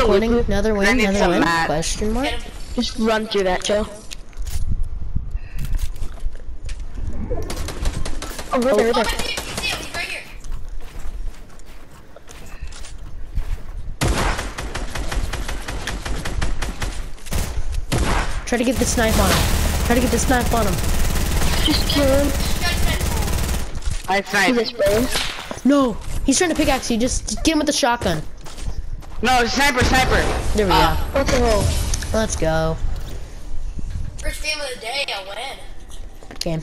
the pointing, loot? another I win, another some win, question mark? Just run through that, Joe. Oh, right there, right Oh, there. I see him. You see him. He's right here. Try to get the snipe on him. Try to get the snipe on him. Just kill him. Got his head. I See snipe. No! He's trying to pickaxe you, just, just get him with the shotgun. No, sniper, sniper. There we go. What the hell? Let's go. First game of the day. I win. Good game.